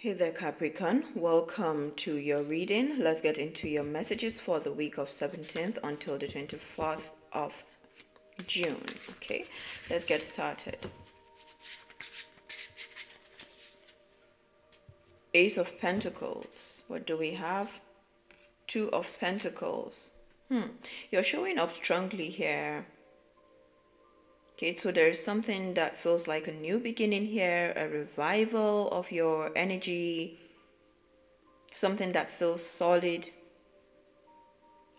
Hey there, Capricorn. Welcome to your reading. Let's get into your messages for the week of 17th until the 24th of June. Okay, let's get started. Ace of Pentacles. What do we have? Two of Pentacles. Hmm. You're showing up strongly here. Okay, so there's something that feels like a new beginning here, a revival of your energy, something that feels solid.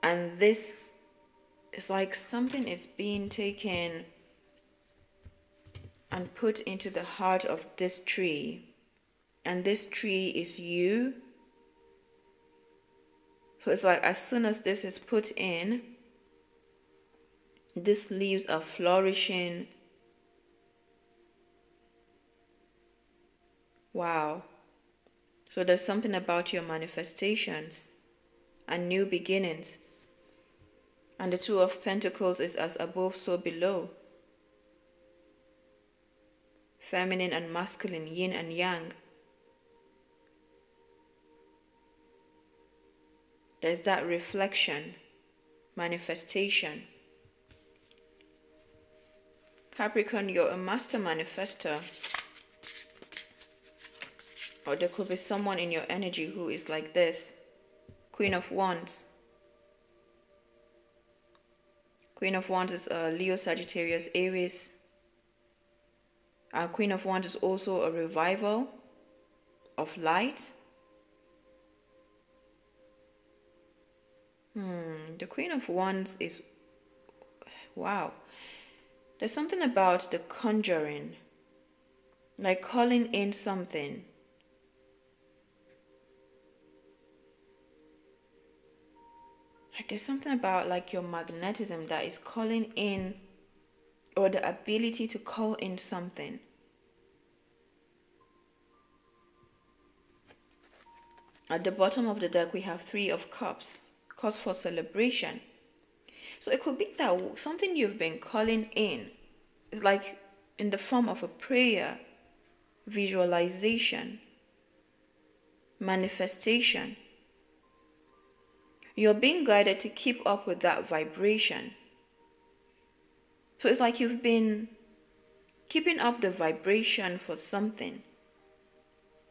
And this is like something is being taken and put into the heart of this tree. And this tree is you. So it's like as soon as this is put in, these leaves are flourishing. Wow. So there's something about your manifestations and new beginnings. And the Two of Pentacles is as above, so below. Feminine and masculine, yin and yang. There's that reflection, manifestation. Capricorn, you're a master manifester. Or there could be someone in your energy who is like this. Queen of Wands. Queen of Wands is a Leo, Sagittarius, Aries. Uh, Queen of Wands is also a revival of light. Hmm, the Queen of Wands is, wow. There's something about the conjuring, like calling in something. Like there's something about like your magnetism that is calling in or the ability to call in something. At the bottom of the deck, we have Three of Cups, cause for celebration. So it could be that something you've been calling in is like in the form of a prayer, visualization, manifestation. You're being guided to keep up with that vibration. So it's like you've been keeping up the vibration for something.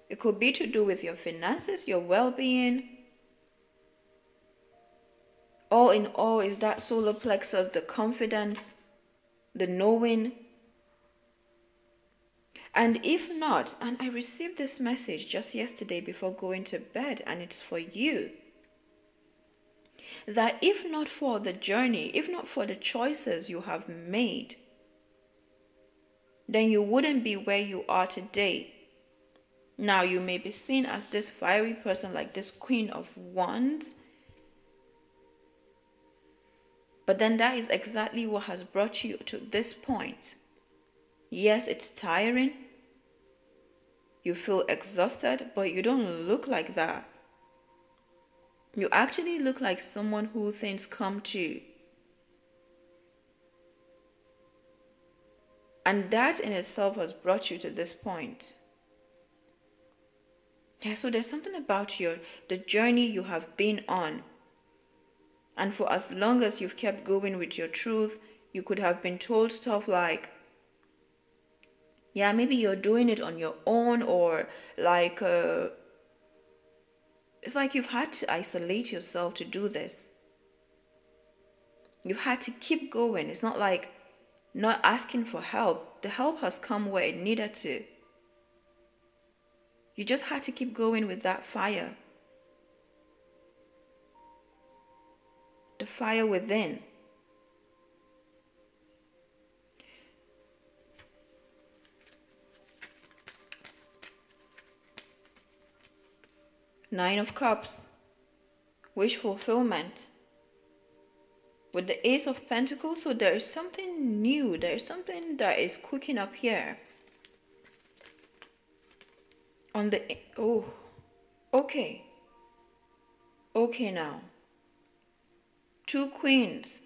It could be to do with your finances, your well being, all in all is that solar plexus, the confidence, the knowing. And if not, and I received this message just yesterday before going to bed, and it's for you that if not for the journey, if not for the choices you have made, then you wouldn't be where you are today. Now, you may be seen as this fiery person, like this Queen of Wands, but then that is exactly what has brought you to this point. Yes, it's tiring. You feel exhausted, but you don't look like that. You actually look like someone who things come to. And that in itself has brought you to this point. Yeah, so there's something about your the journey you have been on and for as long as you've kept going with your truth, you could have been told stuff like, yeah, maybe you're doing it on your own, or like, uh, it's like you've had to isolate yourself to do this. You've had to keep going. It's not like not asking for help, the help has come where it needed to. You just had to keep going with that fire. The fire within. Nine of Cups, wish fulfillment. With the Ace of Pentacles, so there is something new, there is something that is cooking up here. On the, oh, okay. Okay now two queens,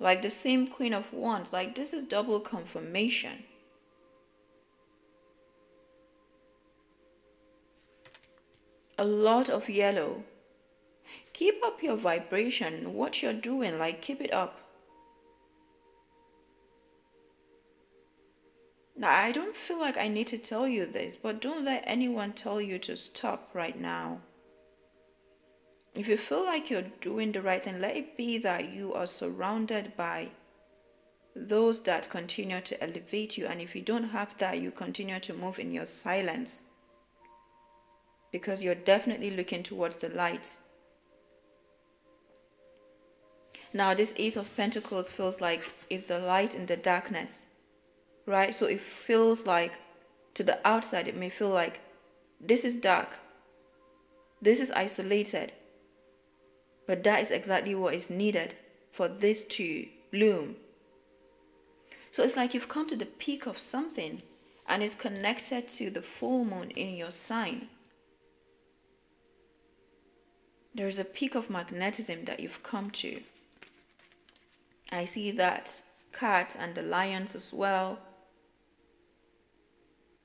like the same queen of wands, like this is double confirmation. a lot of yellow. Keep up your vibration. What you're doing, like, keep it up. Now, I don't feel like I need to tell you this, but don't let anyone tell you to stop right now. If you feel like you're doing the right thing, let it be that you are surrounded by those that continue to elevate you. And if you don't have that, you continue to move in your silence because you're definitely looking towards the light. Now, this Ace of Pentacles feels like it's the light in the darkness, right? So it feels like to the outside, it may feel like this is dark, this is isolated, but that is exactly what is needed for this to bloom so it's like you've come to the peak of something and it's connected to the full moon in your sign. There's a peak of magnetism that you've come to. I see that cat and the lions as well.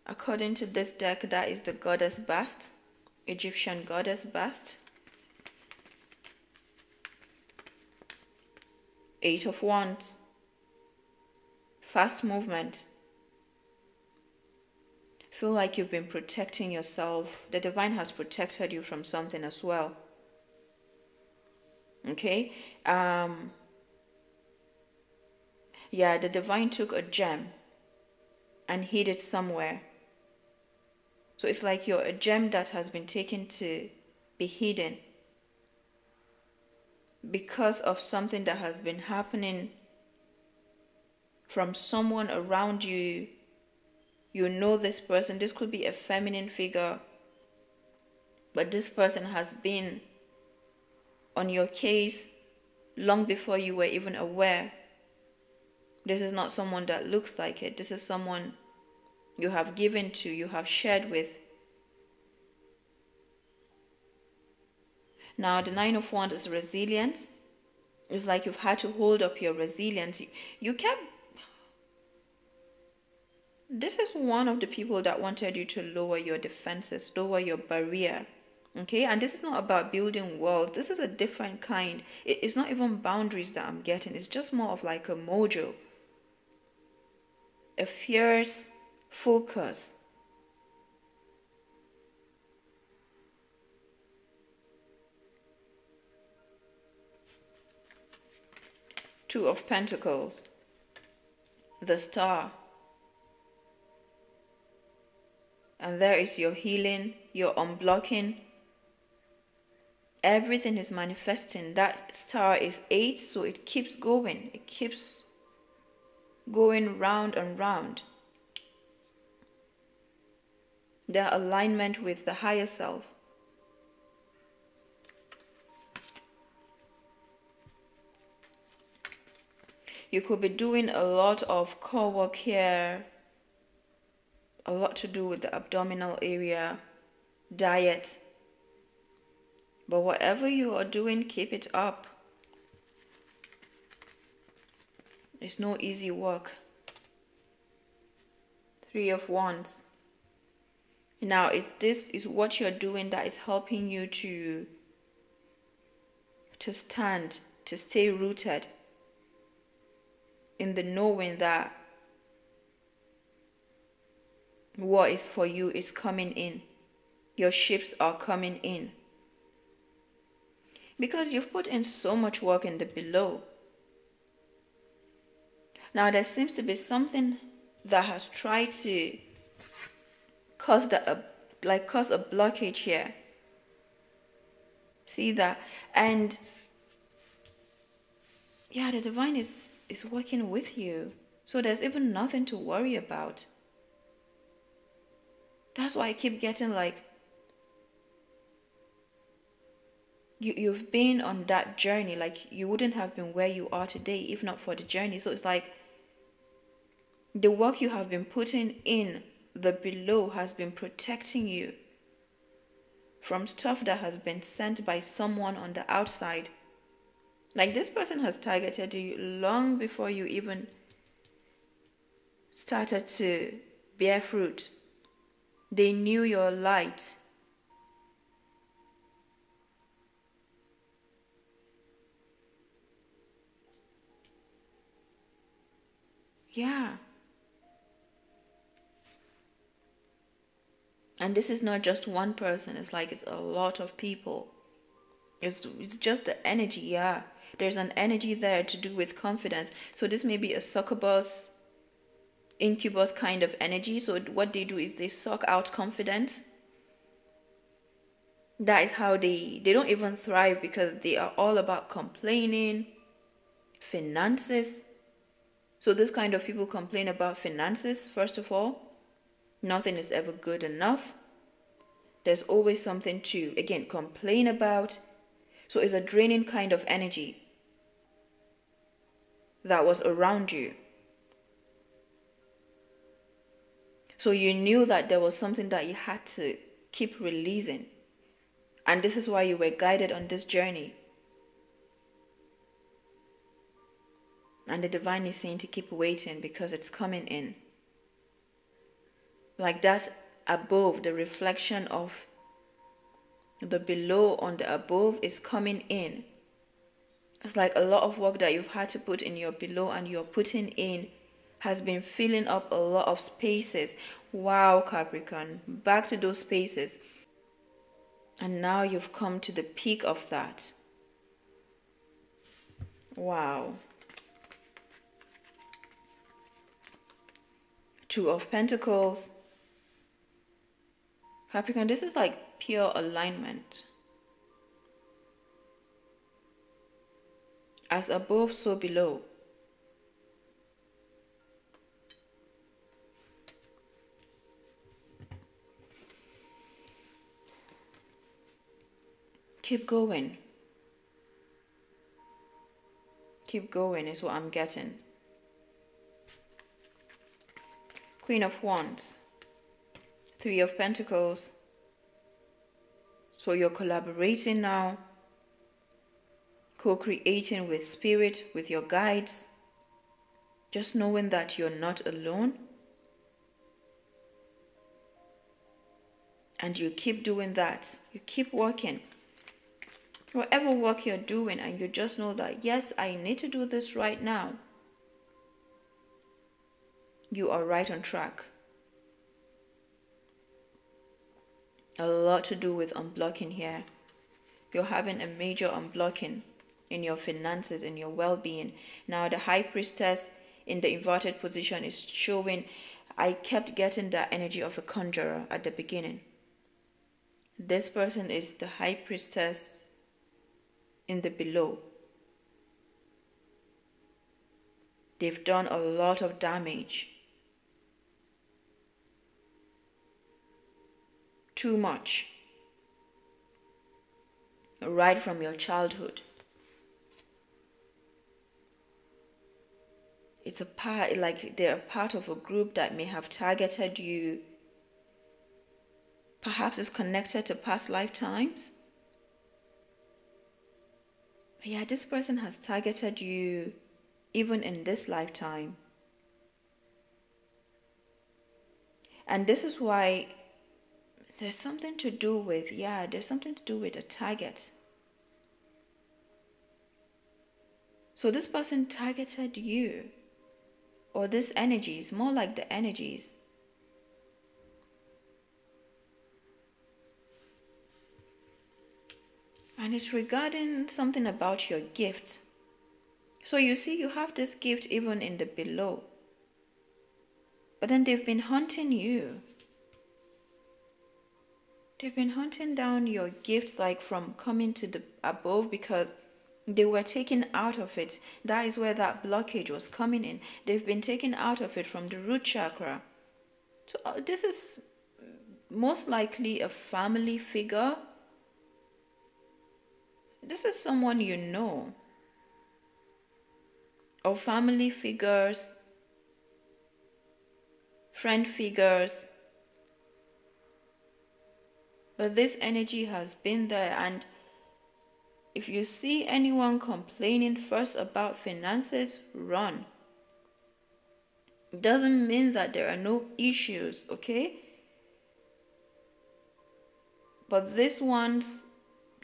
According to this deck, that is the goddess Bast, Egyptian goddess Bast. Eight of Wands fast movement. Feel like you've been protecting yourself. The divine has protected you from something as well. Okay? Um yeah, the divine took a gem and hid it somewhere. So it's like you're a gem that has been taken to be hidden because of something that has been happening from someone around you. You know this person. This could be a feminine figure, but this person has been on your case long before you were even aware. This is not someone that looks like it. This is someone you have given to, you have shared with. Now, the Nine of Wands is resilience. It's like you've had to hold up your resilience. You kept this is one of the people that wanted you to lower your defenses, lower your barrier. Okay, and this is not about building walls. This is a different kind. it's not even boundaries that I'm getting. It's just more of like a mojo, a fierce focus. Two of Pentacles, the Star and there is your healing, your unblocking. Everything is manifesting. That star is eight, so it keeps going. It keeps going round and round. The alignment with the higher self. You could be doing a lot of core work here a lot to do with the abdominal area, diet. But whatever you are doing, keep it up. It's no easy work. Three of Wands. Now, is this is what you're doing that is helping you to to stand, to stay rooted in the knowing that what is for you is coming in. Your ships are coming in. Because you've put in so much work in the below. Now there seems to be something that has tried to cause the uh, like cause a blockage here. See that? And yeah, the divine is is working with you. So there's even nothing to worry about. That's why I keep getting like you you've been on that journey like you wouldn't have been where you are today if not for the journey. So it's like the work you have been putting in the below has been protecting you from stuff that has been sent by someone on the outside. Like this person has targeted you long before you even started to bear fruit. They knew your light. Yeah. And this is not just one person, it's like it's a lot of people. It's, it's just the energy, yeah. There's an energy there to do with confidence. So this may be a succubus, incubus kind of energy. So what they do is they suck out confidence. That is how they they don't even thrive because they are all about complaining, finances. So this kind of people complain about finances first of all. Nothing is ever good enough. There's always something to again complain about so it's a draining kind of energy that was around you. So you knew that there was something that you had to keep releasing. And this is why you were guided on this journey. And the divine is saying to keep waiting because it's coming in. Like that above, the reflection of the below on the above is coming in. It's like a lot of work that you've had to put in your below and you're putting in has been filling up a lot of spaces. Wow, Capricorn, back to those spaces. And now you've come to the peak of that. Wow. Two of Pentacles. Capricorn, this is like pure alignment. As above, so below. Keep going. Keep going is what I'm getting. Queen of Wands. Three of Pentacles. So you're collaborating now, co creating with spirit, with your guides, just knowing that you're not alone. And you keep doing that, you keep working. Whatever work you're doing, and you just know that, yes, I need to do this right now, you are right on track. a lot to do with unblocking here. You're having a major unblocking in your finances, in your well being. Now, the high priestess in the inverted position is showing I kept getting that energy of a conjurer at the beginning. This person is the high priestess in the below. They've done a lot of damage too much right from your childhood. It's a part, like they're a part of a group that may have targeted you. Perhaps it's connected to past lifetimes. yeah, this person has targeted you even in this lifetime. And this is why there's something to do with, yeah, there's something to do with a target. So this person targeted you, or this energy is more like the energies. And it's regarding something about your gifts. So you see, you have this gift even in the below. But then they've been hunting you. They've been hunting down your gifts like from coming to the above because they were taken out of it. That is where that blockage was coming in. They've been taken out of it from the root chakra. So uh, this is most likely a family figure. This is someone you know. Or family figures, friend figures but this energy has been there and if you see anyone complaining first about finances run. It doesn't mean that there are no issues okay? But this ones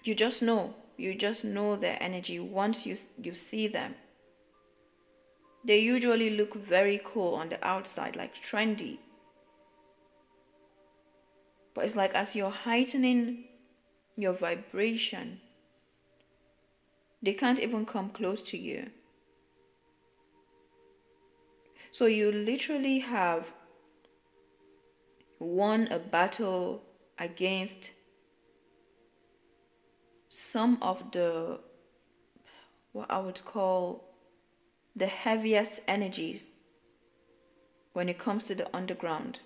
you just know. You just know their energy once you you see them. They usually look very cool on the outside, like trendy. But it's like as you're heightening your vibration, they can't even come close to you. So you literally have won a battle against some of the what I would call the heaviest energies when it comes to the underground.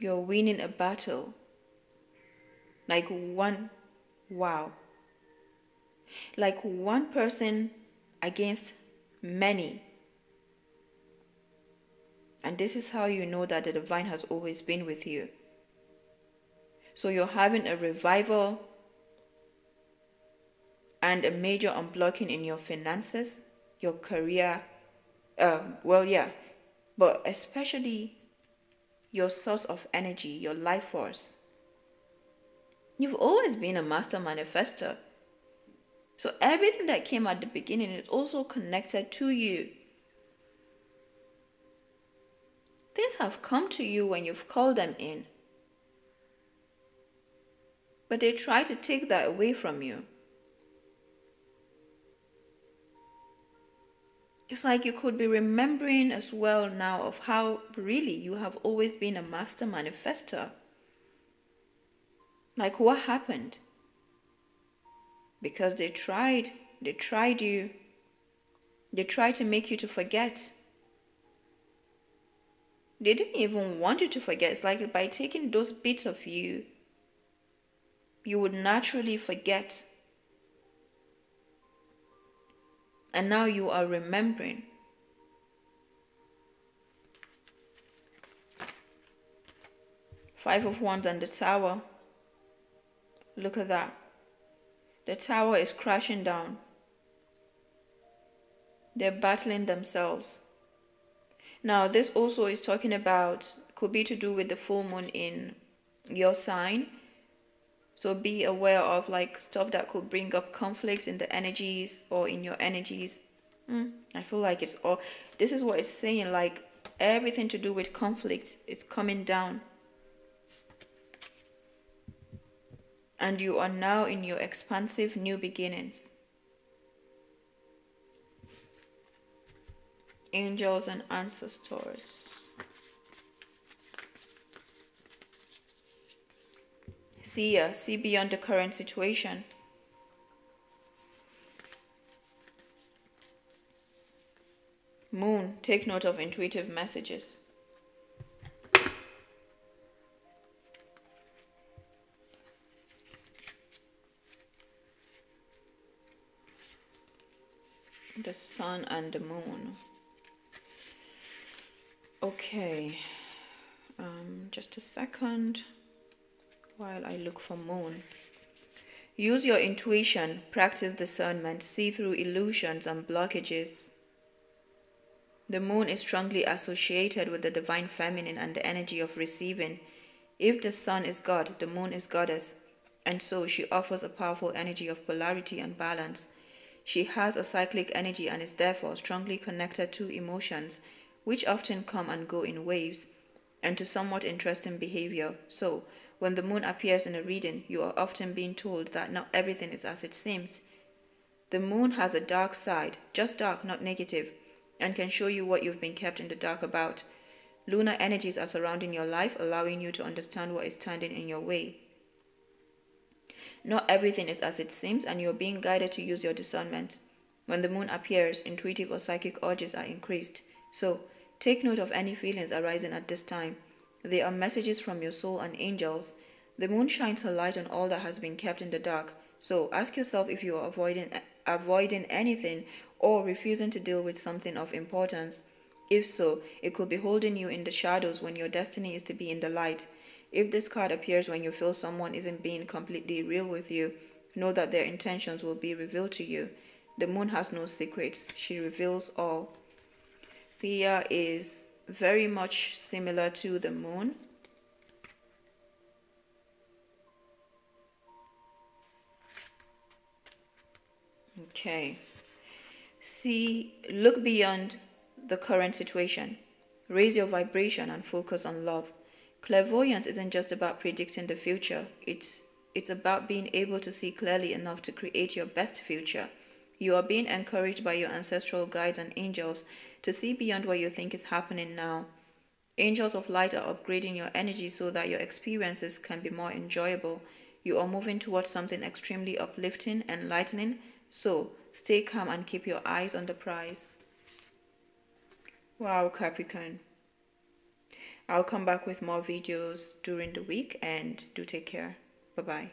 You're winning a battle. Like one, wow. Like one person against many. And this is how you know that the divine has always been with you. So you're having a revival and a major unblocking in your finances, your career. Um, well, yeah, but especially your source of energy, your life force. You've always been a master manifester. So everything that came at the beginning is also connected to you. Things have come to you when you've called them in. But they try to take that away from you. It's like you could be remembering as well now of how really you have always been a master manifester. Like what happened? Because they tried, they tried you, they tried to make you to forget. They didn't even want you to forget. It's like by taking those bits of you, you would naturally forget. And now you are remembering. Five of Wands and the Tower. Look at that. The tower is crashing down. They're battling themselves. Now, this also is talking about, could be to do with the full moon in your sign. So be aware of like stuff that could bring up conflicts in the energies or in your energies. Mm, I feel like it's all, this is what it's saying, like everything to do with conflict is coming down. And you are now in your expansive new beginnings. angels and ancestors. See, uh, see beyond the current situation. Moon, take note of intuitive messages. The sun and the moon. Okay, um, just a second while I look for moon. Use your intuition, practice discernment, see through illusions and blockages. The moon is strongly associated with the divine feminine and the energy of receiving. If the sun is God, the moon is goddess, and so she offers a powerful energy of polarity and balance. She has a cyclic energy and is therefore strongly connected to emotions which often come and go in waves, and to somewhat interesting behavior. So, when the moon appears in a reading, you are often being told that not everything is as it seems. The moon has a dark side, just dark, not negative, and can show you what you've been kept in the dark about. Lunar energies are surrounding your life, allowing you to understand what is standing in your way. Not everything is as it seems, and you're being guided to use your discernment. When the moon appears, intuitive or psychic urges are increased. So, Take note of any feelings arising at this time. They are messages from your soul and angels. The moon shines her light on all that has been kept in the dark. So ask yourself if you are avoiding avoiding anything or refusing to deal with something of importance. If so, it could be holding you in the shadows when your destiny is to be in the light. If this card appears when you feel someone isn't being completely real with you, know that their intentions will be revealed to you. The moon has no secrets, she reveals all. Sia is very much similar to the moon. Okay. See, look beyond the current situation. Raise your vibration and focus on love. Clairvoyance isn't just about predicting the future. It's it's about being able to see clearly enough to create your best future. You are being encouraged by your ancestral guides and angels to see beyond what you think is happening now. Angels of light are upgrading your energy so that your experiences can be more enjoyable. You are moving towards something extremely uplifting and enlightening, so stay calm and keep your eyes on the prize. Wow, Capricorn. I'll come back with more videos during the week and do take care. Bye bye.